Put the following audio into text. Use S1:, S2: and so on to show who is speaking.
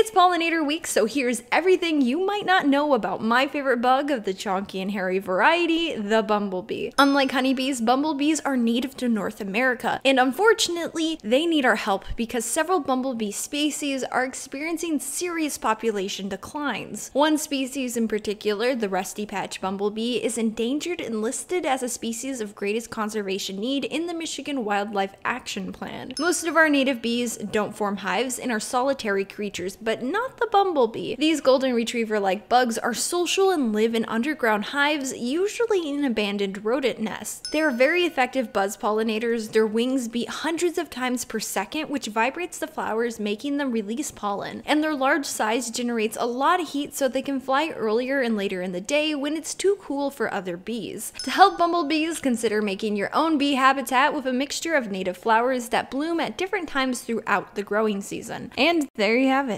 S1: It's pollinator week, so here's everything you might not know about my favorite bug of the chonky and hairy variety, the bumblebee. Unlike honeybees, bumblebees are native to North America, and unfortunately, they need our help because several bumblebee species are experiencing serious population declines. One species in particular, the rusty patch bumblebee, is endangered and listed as a species of greatest conservation need in the Michigan Wildlife Action Plan. Most of our native bees don't form hives and are solitary creatures, but not the bumblebee. These golden retriever-like bugs are social and live in underground hives, usually in abandoned rodent nests. They are very effective buzz pollinators. Their wings beat hundreds of times per second, which vibrates the flowers, making them release pollen. And their large size generates a lot of heat so they can fly earlier and later in the day when it's too cool for other bees. To help bumblebees, consider making your own bee habitat with a mixture of native flowers that bloom at different times throughout the growing season. And there you have it.